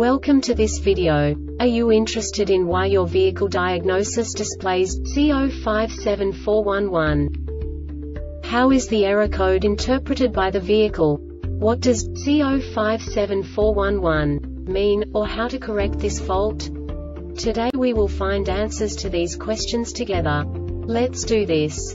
Welcome to this video. Are you interested in why your vehicle diagnosis displays C057411? How is the error code interpreted by the vehicle? What does C057411 mean, or how to correct this fault? Today we will find answers to these questions together. Let's do this.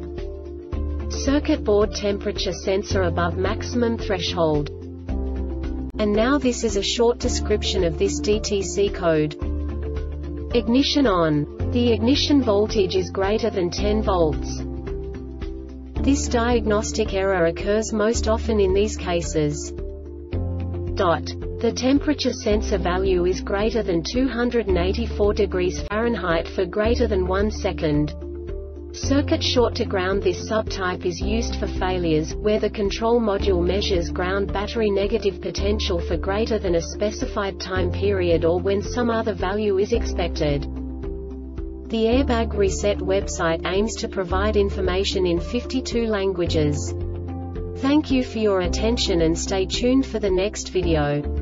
Circuit board temperature sensor above maximum threshold. And now this is a short description of this DTC code. Ignition on. The ignition voltage is greater than 10 volts. This diagnostic error occurs most often in these cases. Dot. The temperature sensor value is greater than 284 degrees Fahrenheit for greater than 1 second. Circuit short to ground This subtype is used for failures, where the control module measures ground battery negative potential for greater than a specified time period or when some other value is expected. The Airbag Reset website aims to provide information in 52 languages. Thank you for your attention and stay tuned for the next video.